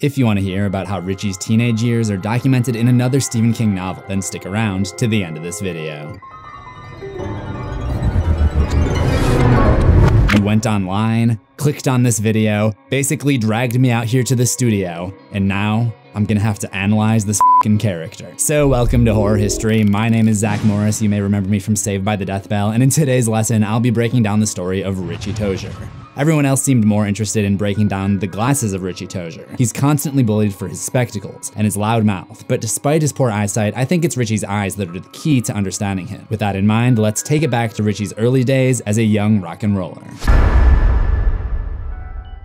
If you want to hear about how Richie's teenage years are documented in another Stephen King novel, then stick around to the end of this video. You went online, clicked on this video, basically dragged me out here to the studio, and now I'm gonna have to analyze this fing character. So welcome to Horror History. My name is Zach Morris. You may remember me from Saved by the Death Bell, and in today's lesson, I'll be breaking down the story of Richie Tozier. Everyone else seemed more interested in breaking down the glasses of Richie Tozier. He's constantly bullied for his spectacles and his loud mouth, but despite his poor eyesight, I think it's Richie's eyes that are the key to understanding him. With that in mind, let's take it back to Richie's early days as a young rock and roller.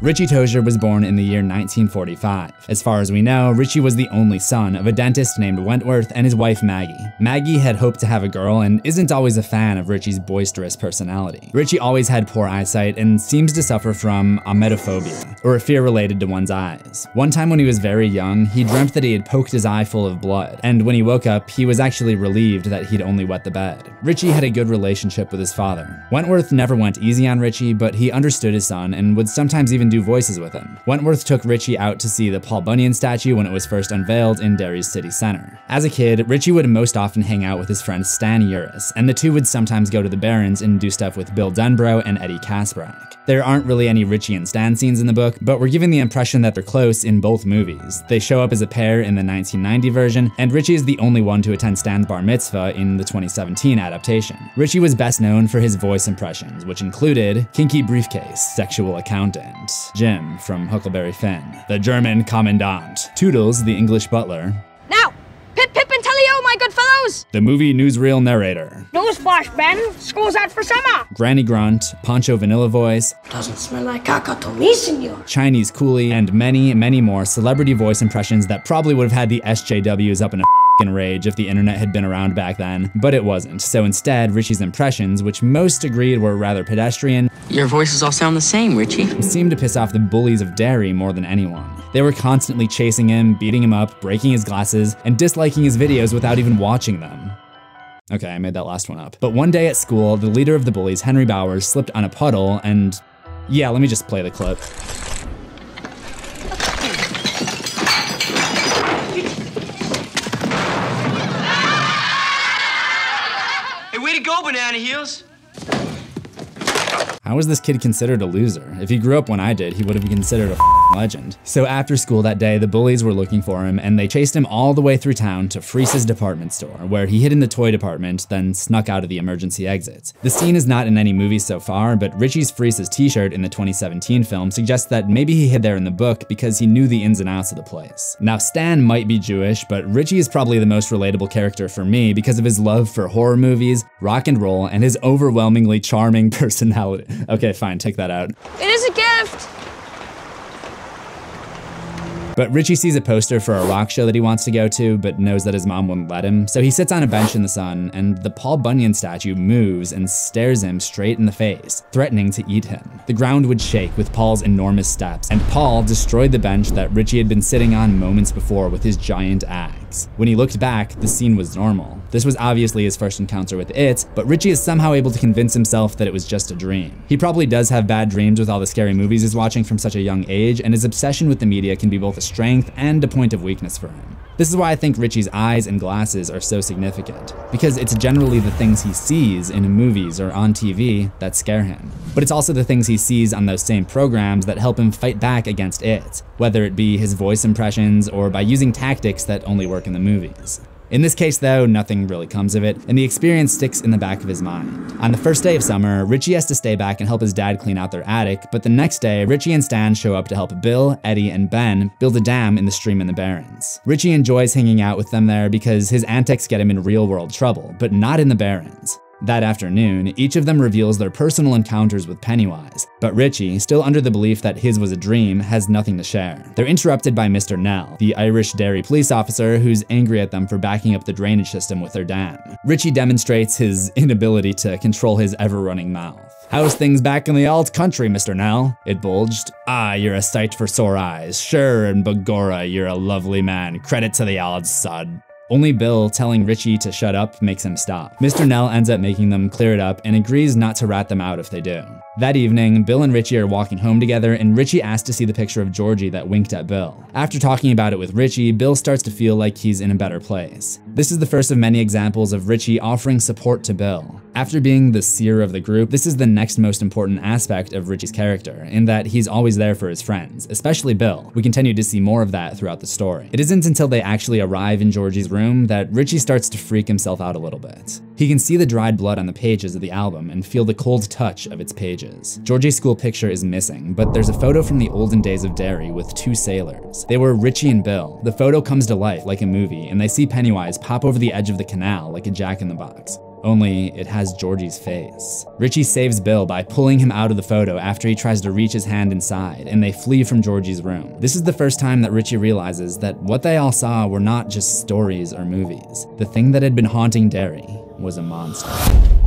Richie Tozier was born in the year 1945. As far as we know, Richie was the only son of a dentist named Wentworth and his wife Maggie. Maggie had hoped to have a girl and isn't always a fan of Richie's boisterous personality. Richie always had poor eyesight and seems to suffer from emetophobia, or a fear related to one's eyes. One time when he was very young, he dreamt that he had poked his eye full of blood, and when he woke up, he was actually relieved that he'd only wet the bed. Richie had a good relationship with his father. Wentworth never went easy on Richie, but he understood his son and would sometimes even do voices with him. Wentworth took Richie out to see the Paul Bunyan statue when it was first unveiled in Derry's city center. As a kid, Richie would most often hang out with his friend Stan Uris, and the two would sometimes go to the Barrens and do stuff with Bill Denbrough and Eddie Kaspbrak. There aren't really any Richie and Stan scenes in the book, but we're given the impression that they're close in both movies. They show up as a pair in the 1990 version, and Richie is the only one to attend Stan's bar mitzvah in the 2017 adaptation. Richie was best known for his voice impressions, which included Kinky Briefcase, Sexual Accountant, Jim, Jim from Huckleberry Finn, the German Commandant, Toodles, the English butler, Now, pip pip and tally-o, my good fellows! the movie newsreel narrator, Newsflash, Ben! School's out for summer! Granny Grunt, Pancho Vanilla Voice, Doesn't smell like caca to me, senor. Chinese Coolie, and many, many more celebrity voice impressions that probably would have had the SJWs up in a fing rage if the internet had been around back then, but it wasn't. So instead, Richie's impressions, which most agreed were rather pedestrian, Your voices all sound the same, Richie. seemed to piss off the bullies of Derry more than anyone. They were constantly chasing him, beating him up, breaking his glasses, and disliking his videos without even watching them. Okay, I made that last one up. But one day at school, the leader of the bullies, Henry Bowers, slipped on a puddle and. Yeah, let me just play the clip. Banana Heels! How was this kid considered a loser? If he grew up when I did, he would have been considered a legend. So after school that day, the bullies were looking for him and they chased him all the way through town to Freese's department store, where he hid in the toy department, then snuck out of the emergency exits. The scene is not in any movie so far, but Richie's Freese's t-shirt in the 2017 film suggests that maybe he hid there in the book because he knew the ins and outs of the place. Now Stan might be Jewish, but Richie is probably the most relatable character for me because of his love for horror movies, rock and roll, and his overwhelmingly charming personality. Okay, fine, take that out. It is a gift! But Richie sees a poster for a rock show that he wants to go to, but knows that his mom wouldn't let him. So he sits on a bench in the sun, and the Paul Bunyan statue moves and stares him straight in the face, threatening to eat him. The ground would shake with Paul's enormous steps, and Paul destroyed the bench that Richie had been sitting on moments before with his giant axe. When he looked back, the scene was normal. This was obviously his first encounter with it, but Richie is somehow able to convince himself that it was just a dream. He probably does have bad dreams with all the scary movies he's watching from such a young age, and his obsession with the media can be both a strength and a point of weakness for him. This is why I think Richie's eyes and glasses are so significant, because it's generally the things he sees in movies or on TV that scare him. But it's also the things he sees on those same programs that help him fight back against it, whether it be his voice impressions or by using tactics that only work in the movies. In this case, though, nothing really comes of it, and the experience sticks in the back of his mind. On the first day of summer, Richie has to stay back and help his dad clean out their attic, but the next day, Richie and Stan show up to help Bill, Eddie, and Ben build a dam in the stream in the Barrens. Richie enjoys hanging out with them there because his antics get him in real world trouble, but not in the Barrens. That afternoon, each of them reveals their personal encounters with Pennywise, but Richie, still under the belief that his was a dream, has nothing to share. They're interrupted by Mr. Nell, the Irish Derry police officer who's angry at them for backing up the drainage system with their dam. Richie demonstrates his inability to control his ever-running mouth. How's things back in the alt country, Mr. Nell? It bulged. Ah, you're a sight for sore eyes. Sure, and Bagora, you're a lovely man. Credit to the odds, sod. Only Bill telling Richie to shut up makes him stop. Mr. Nell ends up making them clear it up and agrees not to rat them out if they do. That evening, Bill and Richie are walking home together, and Richie asks to see the picture of Georgie that winked at Bill. After talking about it with Richie, Bill starts to feel like he's in a better place. This is the first of many examples of Richie offering support to Bill. After being the seer of the group, this is the next most important aspect of Richie's character, in that he's always there for his friends, especially Bill. We continue to see more of that throughout the story. It isn't until they actually arrive in Georgie's room that Richie starts to freak himself out a little bit. He can see the dried blood on the pages of the album and feel the cold touch of its pages. Georgie's school picture is missing, but there's a photo from the olden days of Derry with two sailors. They were Richie and Bill. The photo comes to life like a movie, and they see Pennywise pop over the edge of the canal like a jack in the box only it has Georgie's face. Richie saves Bill by pulling him out of the photo after he tries to reach his hand inside, and they flee from Georgie's room. This is the first time that Richie realizes that what they all saw were not just stories or movies. The thing that had been haunting Derry was a monster.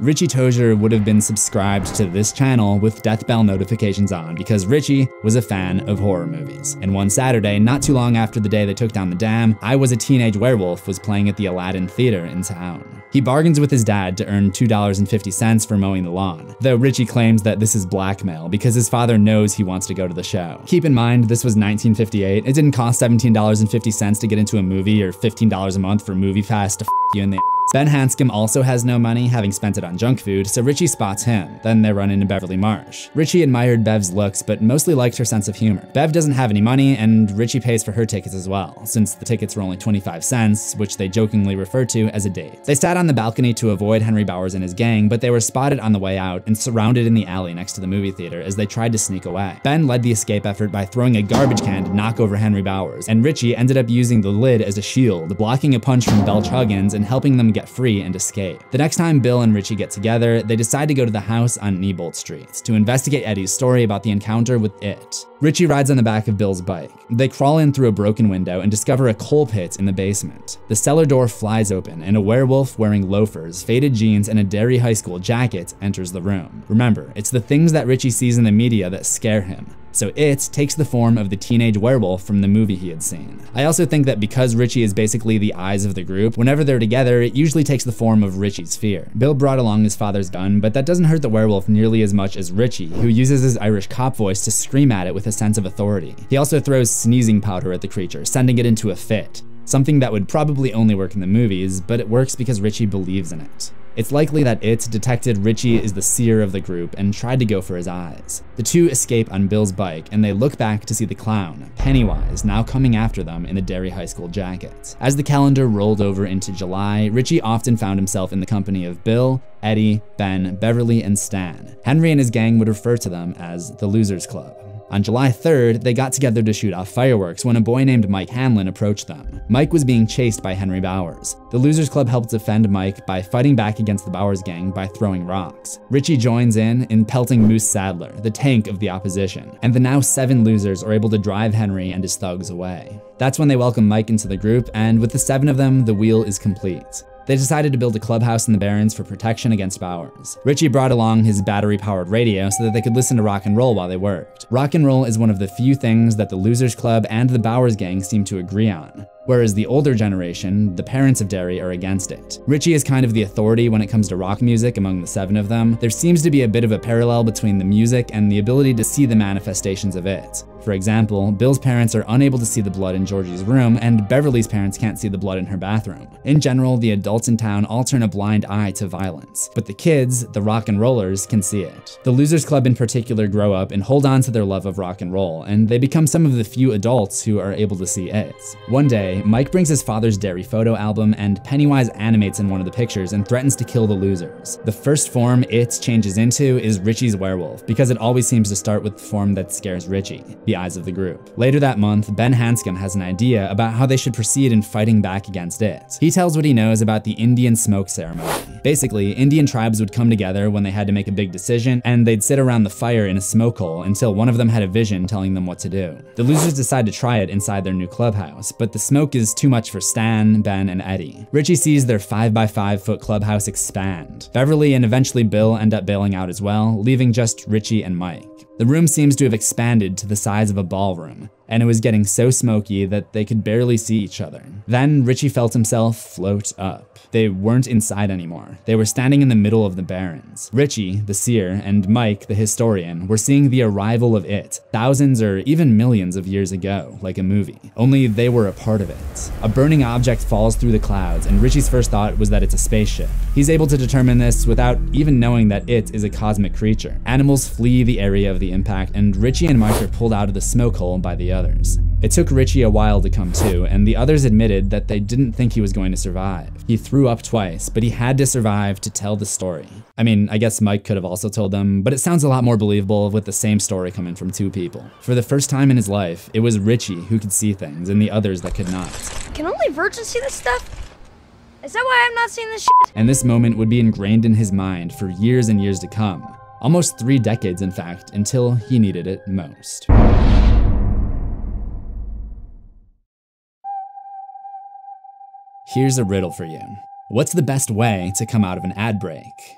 Richie Tozier would have been subscribed to this channel with death bell notifications on because Richie was a fan of horror movies. And one Saturday, not too long after the day they took down the dam, I Was a Teenage Werewolf was playing at the Aladdin Theater in town. He bargains with his dad to earn $2.50 for mowing the lawn, though Richie claims that this is blackmail because his father knows he wants to go to the show. Keep in mind, this was 1958. It didn't cost $17.50 to get into a movie or $15 a month for MoviePass to f you in the Ben Hanscom also has no money, having spent it on junk food, so Richie spots him. Then they run into Beverly Marsh. Richie admired Bev's looks, but mostly liked her sense of humor. Bev doesn't have any money, and Richie pays for her tickets as well, since the tickets were only 25 cents, which they jokingly refer to as a date. They sat on the balcony to avoid Henry Bowers and his gang, but they were spotted on the way out and surrounded in the alley next to the movie theater as they tried to sneak away. Ben led the escape effort by throwing a garbage can to knock over Henry Bowers, and Richie ended up using the lid as a shield, blocking a punch from Belch Huggins and helping them get free and escape. The next time Bill and Richie get together, they decide to go to the house on Neibolt Street to investigate Eddie's story about the encounter with it. Richie rides on the back of Bill's bike. They crawl in through a broken window and discover a coal pit in the basement. The cellar door flies open and a werewolf wearing loafers, faded jeans, and a Derry High School jacket enters the room. Remember, it's the things that Richie sees in the media that scare him. So it takes the form of the teenage werewolf from the movie he had seen. I also think that because Richie is basically the eyes of the group, whenever they're together, it usually takes the form of Richie's fear. Bill brought along his father's gun, but that doesn't hurt the werewolf nearly as much as Richie, who uses his Irish cop voice to scream at it with a sense of authority. He also throws sneezing powder at the creature, sending it into a fit. Something that would probably only work in the movies, but it works because Richie believes in it. It's likely that it detected Richie is the seer of the group and tried to go for his eyes. The two escape on Bill's bike and they look back to see the clown, Pennywise, now coming after them in the Derry High School jacket. As the calendar rolled over into July, Richie often found himself in the company of Bill, Eddie, Ben, Beverly, and Stan. Henry and his gang would refer to them as the Losers Club. On July 3rd, they got together to shoot off fireworks when a boy named Mike Hanlon approached them. Mike was being chased by Henry Bowers. The Losers Club helped defend Mike by fighting back against the Bowers gang by throwing rocks. Richie joins in in pelting Moose Sadler, the tank of the opposition, and the now seven losers are able to drive Henry and his thugs away. That's when they welcome Mike into the group, and with the seven of them, the wheel is complete. They decided to build a clubhouse in the Barrens for protection against Bowers. Richie brought along his battery-powered radio so that they could listen to rock and roll while they worked. Rock and roll is one of the few things that the Losers Club and the Bowers gang seem to agree on whereas the older generation, the parents of Derry, are against it. Richie is kind of the authority when it comes to rock music among the seven of them. There seems to be a bit of a parallel between the music and the ability to see the manifestations of it. For example, Bill's parents are unable to see the blood in Georgie's room, and Beverly's parents can't see the blood in her bathroom. In general, the adults in town all turn a blind eye to violence, but the kids, the rock and rollers, can see it. The Losers Club in particular grow up and hold on to their love of rock and roll, and they become some of the few adults who are able to see it. One day, Mike brings his father's Derry photo album, and Pennywise animates in one of the pictures and threatens to kill the losers. The first form it changes into is Richie's werewolf, because it always seems to start with the form that scares Richie the eyes of the group. Later that month, Ben Hanscom has an idea about how they should proceed in fighting back against it. He tells what he knows about the Indian smoke ceremony. Basically, Indian tribes would come together when they had to make a big decision, and they'd sit around the fire in a smoke hole until one of them had a vision telling them what to do. The losers decide to try it inside their new clubhouse, but the smoke is too much for Stan, Ben, and Eddie. Richie sees their 5x5 foot clubhouse expand. Beverly and eventually Bill end up bailing out as well, leaving just Richie and Mike. The room seems to have expanded to the size of a ballroom, and it was getting so smoky that they could barely see each other. Then Richie felt himself float up. They weren't inside anymore. They were standing in the middle of the Barrens. Richie, the seer, and Mike, the historian, were seeing the arrival of it, thousands or even millions of years ago, like a movie. Only they were a part of it. A burning object falls through the clouds, and Richie's first thought was that it's a spaceship. He's able to determine this without even knowing that it is a cosmic creature. Animals flee the area of the impact, and Richie and Mike are pulled out of the smoke hole by the others. It took Richie a while to come to, and the others admitted that they didn't think he was going to survive. He threw up twice, but he had to survive to tell the story. I mean, I guess Mike could have also told them, but it sounds a lot more believable with the same story coming from two people. For the first time in his life, it was Richie who could see things and the others that could not. Can only virgins see this stuff? Is that why I'm not seeing this shit? And this moment would be ingrained in his mind for years and years to come. Almost three decades, in fact, until he needed it most. Here's a riddle for you. What's the best way to come out of an ad break?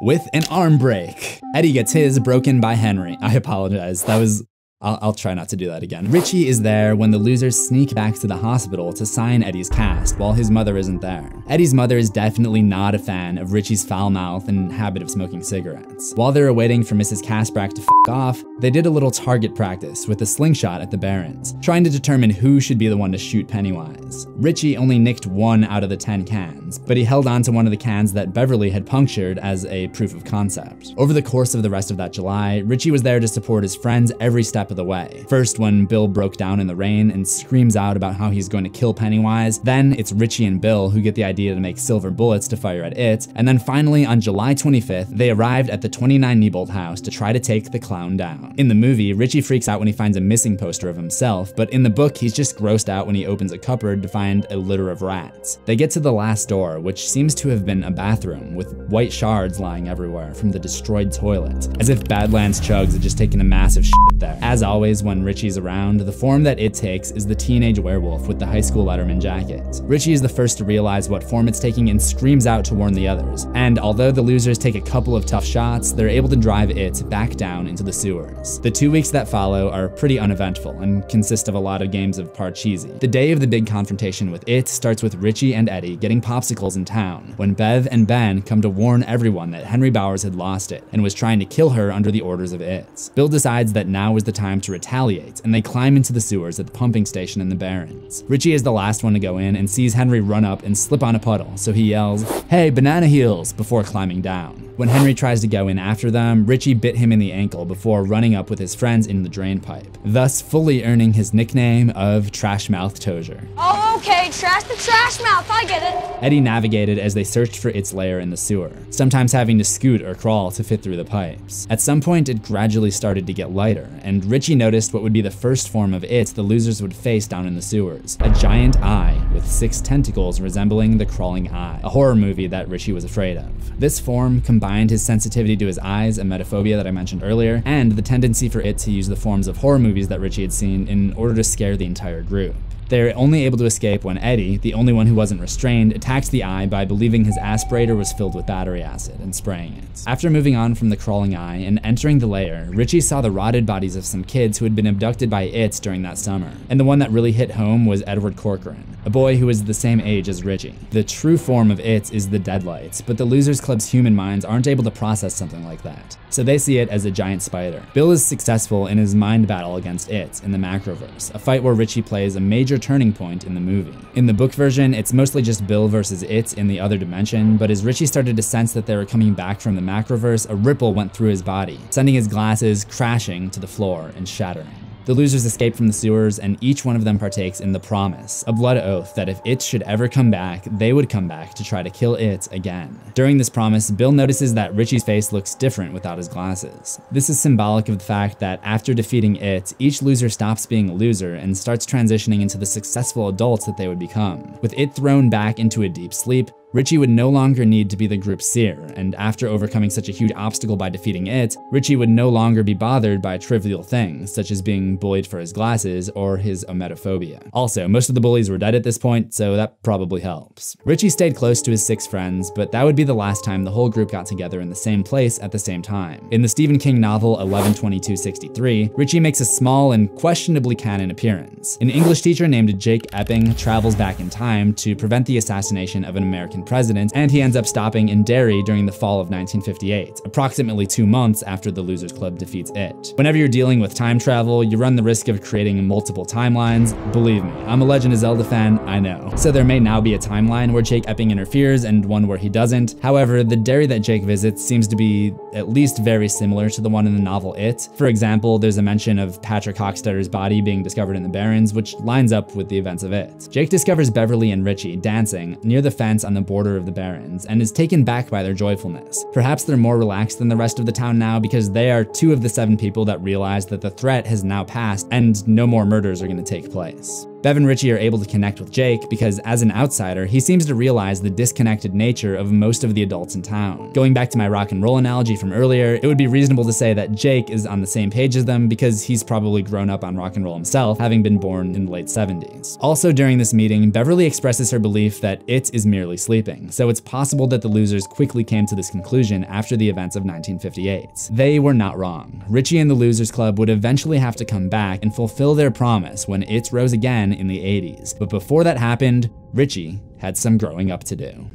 With an arm break. Eddie gets his broken by Henry. I apologize. That was I'll, I'll, try not to do that again. Richie is there when the losers sneak back to the hospital to sign Eddie's cast while his mother isn't there. Eddie's mother is definitely not a fan of Richie's foul mouth and habit of smoking cigarettes. While they were waiting for Mrs. Kaspbrak to f off, they did a little target practice with a slingshot at the Barrens, trying to determine who should be the one to shoot Pennywise. Richie only nicked one out of the 10 cans, but he held on to one of the cans that Beverly had punctured as a proof of concept. Over the course of the rest of that July, Richie was there to support his friends every step step of the way. First, when Bill broke down in the rain and screams out about how he's going to kill Pennywise, then it's Richie and Bill who get the idea to make silver bullets to fire at it, and then finally on July 25th, they arrived at the 29 Neibolt house to try to take the clown down. In the movie, Richie freaks out when he finds a missing poster of himself, but in the book, he's just grossed out when he opens a cupboard to find a litter of rats. They get to the last door, which seems to have been a bathroom, with white shards lying everywhere from the destroyed toilet, as if Badlands Chugs had just taken a massive shit there. As as always, when Richie's around, the form that it takes is the teenage werewolf with the high school letterman jacket. Richie is the first to realize what form it's taking and screams out to warn the others. And although the losers take a couple of tough shots, they're able to drive it back down into the sewers. The two weeks that follow are pretty uneventful and consist of a lot of games of Parcheesi. The day of the big confrontation with it starts with Richie and Eddie getting popsicles in town, when Bev and Ben come to warn everyone that Henry Bowers had lost it and was trying to kill her under the orders of it. Bill decides that now is the time time to retaliate, and they climb into the sewers at the pumping station in the Barrens. Richie is the last one to go in and sees Henry run up and slip on a puddle, so he yells, Hey, banana heels, before climbing down. When Henry tries to go in after them, Richie bit him in the ankle before running up with his friends in the drain pipe, thus fully earning his nickname of Trash Mouth Tozier. Oh, okay, trash the trash mouth, I get it. Eddie navigated as they searched for its lair in the sewer, sometimes having to scoot or crawl to fit through the pipes. At some point, it gradually started to get lighter, and Richie noticed what would be the first form of it the losers would face down in the sewers a giant eye with six tentacles resembling the crawling eye, a horror movie that Richie was afraid of. This form combined combined his sensitivity to his eyes, emetophobia that I mentioned earlier, and the tendency for it to use the forms of horror movies that Richie had seen in order to scare the entire group. They're only able to escape when Eddie, the only one who wasn't restrained, attacks the eye by believing his aspirator was filled with battery acid and spraying it. After moving on from the crawling eye and entering the lair, Richie saw the rotted bodies of some kids who had been abducted by it during that summer. And the one that really hit home was Edward Corcoran, a boy who was the same age as Richie. The true form of it is is the Deadlights, but the Losers Club's human minds aren't able to process something like that. So they see it as a giant spider. Bill is successful in his mind battle against it in the Macroverse, a fight where Richie plays a major turning point in the movie. In the book version, it's mostly just Bill versus it in the other dimension, but as Richie started to sense that they were coming back from the macroverse, a ripple went through his body, sending his glasses crashing to the floor and shattering. The losers escape from the sewers, and each one of them partakes in the promise, a blood oath that if it should ever come back, they would come back to try to kill it again. During this promise, Bill notices that Richie's face looks different without his glasses. This is symbolic of the fact that after defeating it, each loser stops being a loser and starts transitioning into the successful adults that they would become. With it thrown back into a deep sleep, Richie would no longer need to be the group's seer, and after overcoming such a huge obstacle by defeating it, Richie would no longer be bothered by trivial things, such as being bullied for his glasses or his emetophobia. Also, most of the bullies were dead at this point, so that probably helps. Richie stayed close to his six friends, but that would be the last time the whole group got together in the same place at the same time. In the Stephen King novel 11/22/63, Richie makes a small and questionably canon appearance. An English teacher named Jake Epping travels back in time to prevent the assassination of an American president, and he ends up stopping in Derry during the fall of 1958, approximately two months after the Losers Club defeats it. Whenever you're dealing with time travel, you run the risk of creating multiple timelines. Believe me, I'm a Legend of Zelda fan, I know. So there may now be a timeline where Jake Epping interferes and one where he doesn't. However, the Derry that Jake visits seems to be at least very similar to the one in the novel It. For example, there's a mention of Patrick Hockstetter's body being discovered in the Barrens, which lines up with the events of It. Jake discovers Beverly and Richie dancing near the fence on the border of the Barrens and is taken back by their joyfulness. Perhaps they're more relaxed than the rest of the town now because they are two of the seven people that realize that the threat has now passed and no more murders are going to take place. Bev and Richie are able to connect with Jake because, as an outsider, he seems to realize the disconnected nature of most of the adults in town. Going back to my rock and roll analogy from earlier, it would be reasonable to say that Jake is on the same page as them because he's probably grown up on rock and roll himself, having been born in the late 70s. Also, during this meeting, Beverly expresses her belief that it is merely sleeping, so it's possible that the losers quickly came to this conclusion after the events of 1958. They were not wrong. Richie and the Losers Club would eventually have to come back and fulfill their promise when it rose again in the 80s. But before that happened, Richie had some growing up to do.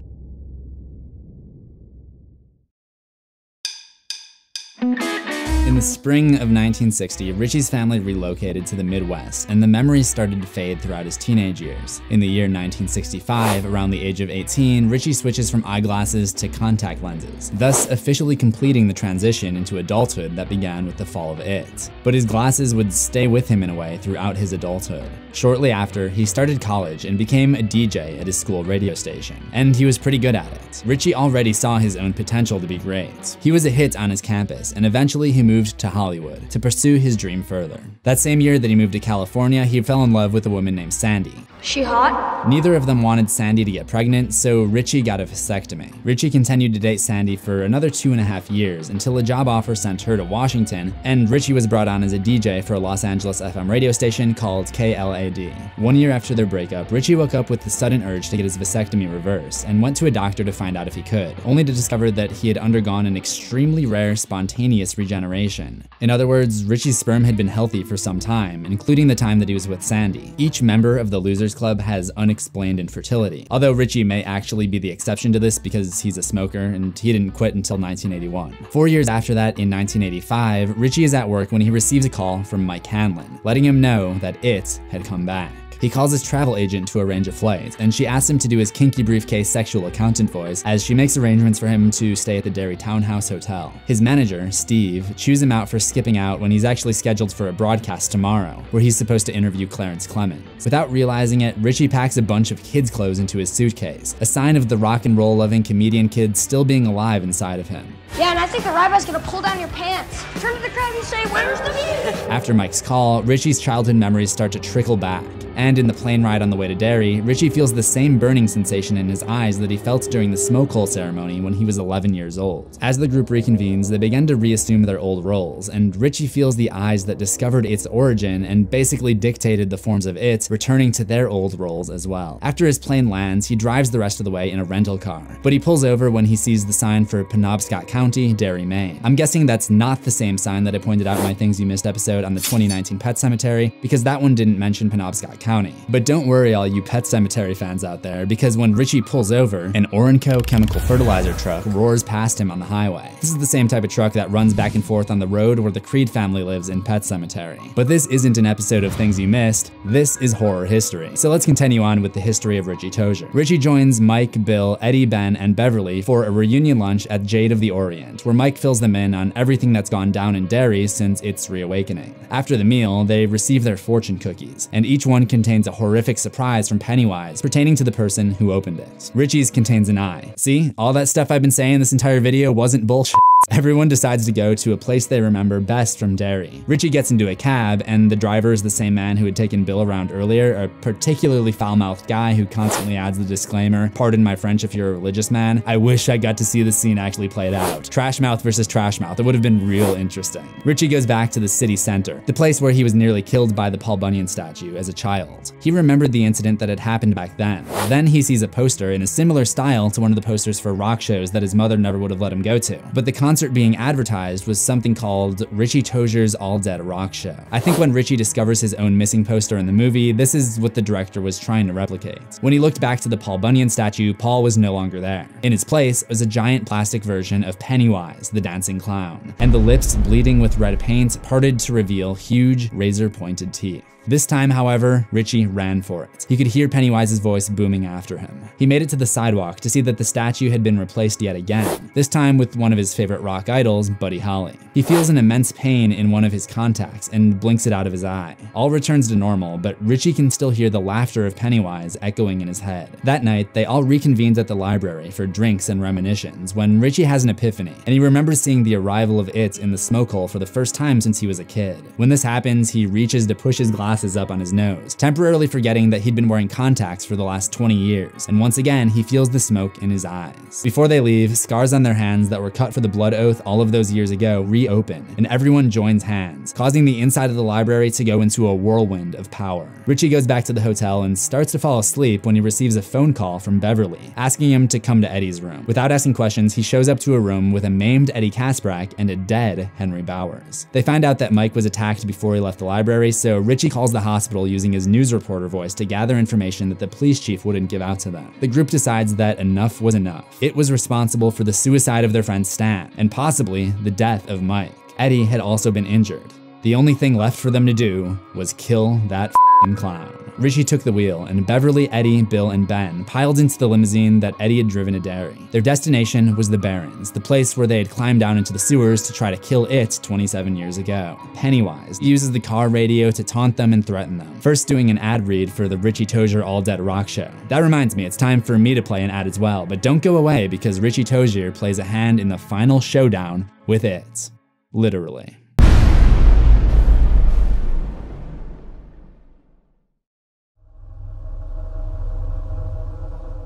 In the spring of 1960, Richie's family relocated to the Midwest, and the memories started to fade throughout his teenage years. In the year 1965, around the age of 18, Richie switches from eyeglasses to contact lenses, thus officially completing the transition into adulthood that began with the fall of it. But his glasses would stay with him in a way throughout his adulthood. Shortly after, he started college and became a DJ at his school radio station, and he was pretty good at it. Richie already saw his own potential to be great. He was a hit on his campus, and eventually he moved to Hollywood to pursue his dream further. That same year that he moved to California, he fell in love with a woman named Sandy. She hot? Neither of them wanted Sandy to get pregnant, so Richie got a vasectomy. Richie continued to date Sandy for another two and a half years until a job offer sent her to Washington, and Richie was brought on as a DJ for a Los Angeles FM radio station called KLAD. One year after their breakup, Richie woke up with the sudden urge to get his vasectomy reversed and went to a doctor to find out if he could, only to discover that he had undergone an extremely rare spontaneous regeneration. In other words, Richie's sperm had been healthy for some time, including the time that he was with Sandy. Each member of the Losers Club has unexplained infertility, although Richie may actually be the exception to this because he's a smoker and he didn't quit until 1981. Four years after that, in 1985, Richie is at work when he receives a call from Mike Hanlon, letting him know that it had come back. He calls his travel agent to arrange a flight, and she asks him to do his kinky briefcase sexual accountant voice as she makes arrangements for him to stay at the Derry Townhouse Hotel. His manager, Steve, chews him out for skipping out when he's actually scheduled for a broadcast tomorrow, where he's supposed to interview Clarence Clemons. Without realizing it, Richie packs a bunch of kids' clothes into his suitcase, a sign of the rock and roll loving comedian kid still being alive inside of him. Yeah, and I think the rabbi's gonna pull down your pants. Turn to the crowd and say, Where's the meat? After Mike's call, Richie's childhood memories start to trickle back. And in the plane ride on the way to Derry, Richie feels the same burning sensation in his eyes that he felt during the smoke hole ceremony when he was 11 years old. As the group reconvenes, they begin to reassume their old roles, and Richie feels the eyes that discovered its origin and basically dictated the forms of it returning to their old roles as well. After his plane lands, he drives the rest of the way in a rental car, but he pulls over when he sees the sign for Penobscot County, Derry, Maine. I'm guessing that's not the same sign that I pointed out in my Things You Missed episode on the 2019 Pet Sematary, because that one didn't mention Penobscot County. But don't worry all you Pet Sematary fans out there, because when Richie pulls over, an Orinco chemical fertilizer truck roars past him on the highway. This is the same type of truck that runs back and forth on the road where the Creed family lives in Pet Sematary. But this isn't an episode of Things You Missed, this is horror history. So let's continue on with the history of Richie Tozier. Richie joins Mike, Bill, Eddie, Ben, and Beverly for a reunion lunch at Jade of the Orient, where Mike fills them in on everything that's gone down in Derry since its reawakening. After the meal, they receive their fortune cookies, and each one contains a horrific surprise from Pennywise pertaining to the person who opened it. Richie's contains an eye. See, all that stuff I've been saying this entire video wasn't bullshit. Everyone decides to go to a place they remember best from Derry. Richie gets into a cab, and the driver is the same man who had taken Bill around earlier, a particularly foul-mouthed guy who constantly adds the disclaimer, pardon my French if you're a religious man. I wish I got to see the scene actually played out. Trash mouth versus trash mouth. It would have been real interesting. Richie goes back to the city center, the place where he was nearly killed by the Paul Bunyan statue as a child. He remembered the incident that had happened back then. Then he sees a poster in a similar style to one of the posters for rock shows that his mother never would have let him go to. But the concert being advertised was something called Richie Tozier's All Dead Rock Show. I think when Richie discovers his own missing poster in the movie, this is what the director was trying to replicate. When he looked back to the Paul Bunyan statue, Paul was no longer there. In its place was a giant plastic version of Pennywise, the dancing clown, and the lips bleeding with red paint parted to reveal huge razor-pointed teeth. This time, however, Richie ran for it. He could hear Pennywise's voice booming after him. He made it to the sidewalk to see that the statue had been replaced yet again, this time with one of his favorite rock idols, Buddy Holly. He feels an immense pain in one of his contacts and blinks it out of his eye. All returns to normal, but Richie can still hear the laughter of Pennywise echoing in his head. That night, they all reconvened at the library for drinks and reminiscence when Richie has an epiphany, and he remembers seeing the arrival of it in the smoke hole for the first time since he was a kid. When this happens, he reaches to push his glass glasses up on his nose, temporarily forgetting that he'd been wearing contacts for the last 20 years, and once again, he feels the smoke in his eyes. Before they leave, scars on their hands that were cut for the blood oath all of those years ago reopen, and everyone joins hands, causing the inside of the library to go into a whirlwind of power. Richie goes back to the hotel and starts to fall asleep when he receives a phone call from Beverly, asking him to come to Eddie's room. Without asking questions, he shows up to a room with a maimed Eddie Kaspbrak and a dead Henry Bowers. They find out that Mike was attacked before he left the library, so Richie calls the hospital hospital using his news reporter voice to gather information that the police chief wouldn't give out to them. The group decides that enough was enough. It was responsible for the suicide of their friend Stan, and possibly the death of Mike. Eddie had also been injured. The only thing left for them to do was kill that clown. Richie took the wheel, and Beverly, Eddie, Bill, and Ben piled into the limousine that Eddie had driven to Derry. Their destination was the Barrens, the place where they had climbed down into the sewers to try to kill it 27 years ago. Pennywise uses the car radio to taunt them and threaten them, first doing an ad read for the Richie Tozier All Dead Rock Show. That reminds me, it's time for me to play an ad as well, but don't go away because Richie Tozier plays a hand in the final showdown with it. Literally.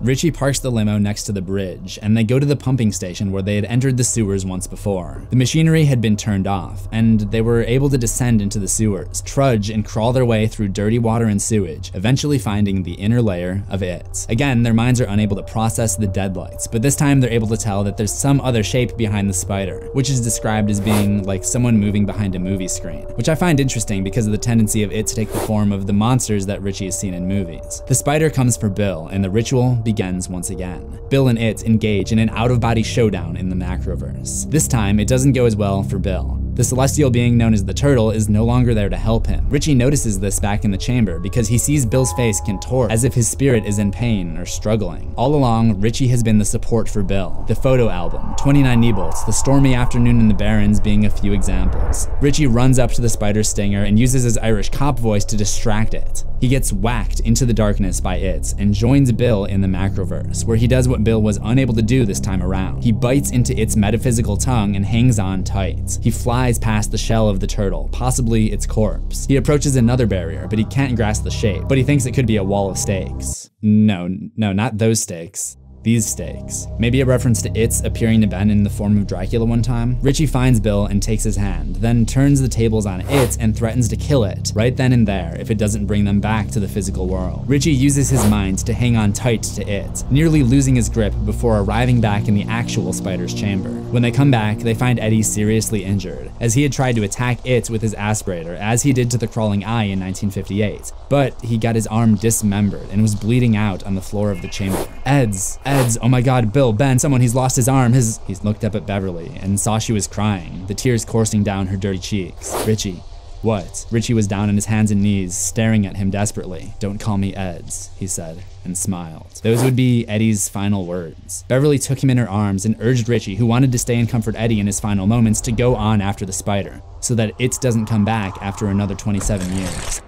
Richie parks the limo next to the bridge, and they go to the pumping station where they had entered the sewers once before. The machinery had been turned off, and they were able to descend into the sewers, trudge, and crawl their way through dirty water and sewage, eventually finding the inner layer of it. Again, their minds are unable to process the deadlights, but this time they're able to tell that there's some other shape behind the spider, which is described as being like someone moving behind a movie screen, which I find interesting because of the tendency of it to take the form of the monsters that Richie has seen in movies. The spider comes for Bill, and the ritual begins once again. Bill and it engage in an out-of-body showdown in the Macroverse. This time, it doesn't go as well for Bill. The celestial being known as the Turtle is no longer there to help him. Richie notices this back in the chamber because he sees Bill's face contort as if his spirit is in pain or struggling. All along, Richie has been the support for Bill. The photo album, 29 Neibolts, The Stormy Afternoon in the Barrens being a few examples. Richie runs up to the spider stinger and uses his Irish cop voice to distract it. He gets whacked into the darkness by it and joins Bill in the Macroverse, where he does what Bill was unable to do this time around. He bites into its metaphysical tongue and hangs on tight. He flies flies past the shell of the turtle, possibly its corpse. He approaches another barrier, but he can't grasp the shape, but he thinks it could be a wall of stakes. No, no, not those stakes these stakes. Maybe a reference to It's appearing to Ben in the form of Dracula one time. Richie finds Bill and takes his hand, then turns the tables on It and threatens to kill it, right then and there, if it doesn't bring them back to the physical world. Richie uses his mind to hang on tight to It, nearly losing his grip before arriving back in the actual spider's chamber. When they come back, they find Eddie seriously injured, as he had tried to attack It with his aspirator, as he did to the crawling eye in 1958. But he got his arm dismembered and was bleeding out on the floor of the chamber. Eds, Eds Eds, oh my god, Bill, Ben, someone, he's lost his arm, his... He looked up at Beverly and saw she was crying, the tears coursing down her dirty cheeks. Richie. What? Richie was down on his hands and knees, staring at him desperately. Don't call me Eds, he said, and smiled. Those would be Eddie's final words. Beverly took him in her arms and urged Richie, who wanted to stay and comfort Eddie in his final moments, to go on after the spider, so that it doesn't come back after another 27 years.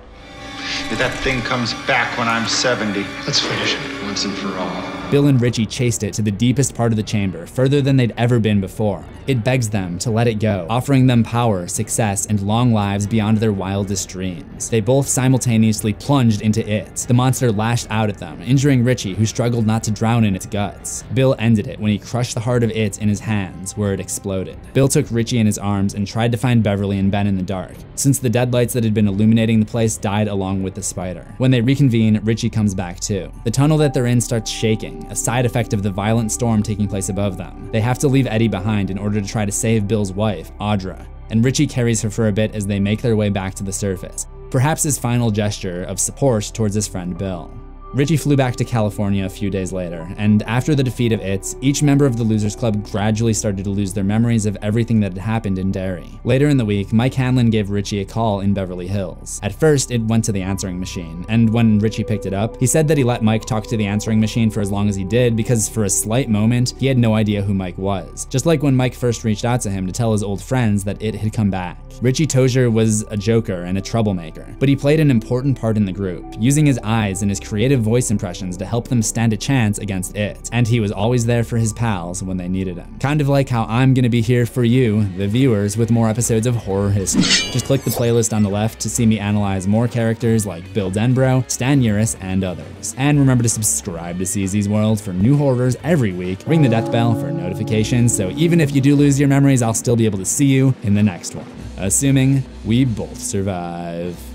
If that thing comes back when I'm 70, let's finish it once and for all. Bill and Richie chased it to the deepest part of the chamber, further than they'd ever been before. It begs them to let it go, offering them power, success, and long lives beyond their wildest dreams. They both simultaneously plunged into it. The monster lashed out at them, injuring Richie, who struggled not to drown in its guts. Bill ended it when he crushed the heart of it in his hands, where it exploded. Bill took Richie in his arms and tried to find Beverly and Ben in the dark, since the deadlights that had been illuminating the place died along with the spider. When they reconvene, Richie comes back too. The tunnel that they're in starts shaking, a side effect of the violent storm taking place above them. They have to leave Eddie behind in order to try to save Bill's wife, Audra, and Richie carries her for a bit as they make their way back to the surface, perhaps his final gesture of support towards his friend Bill. Richie flew back to California a few days later, and after the defeat of It, each member of the Losers Club gradually started to lose their memories of everything that had happened in Derry. Later in the week, Mike Hanlon gave Richie a call in Beverly Hills. At first, it went to the answering machine, and when Richie picked it up, he said that he let Mike talk to the answering machine for as long as he did because for a slight moment, he had no idea who Mike was. Just like when Mike first reached out to him to tell his old friends that It had come back. Richie Tozier was a joker and a troublemaker, but he played an important part in the group, using his eyes and his creative voice impressions to help them stand a chance against it, and he was always there for his pals when they needed him. Kind of like how I'm gonna be here for you, the viewers, with more episodes of Horror History. Just click the playlist on the left to see me analyze more characters like Bill Denbrough, Stan Uris, and others. And remember to subscribe to CZsWorld for new horrors every week, ring the death bell for notifications, so even if you do lose your memories, I'll still be able to see you in the next one assuming we both survive.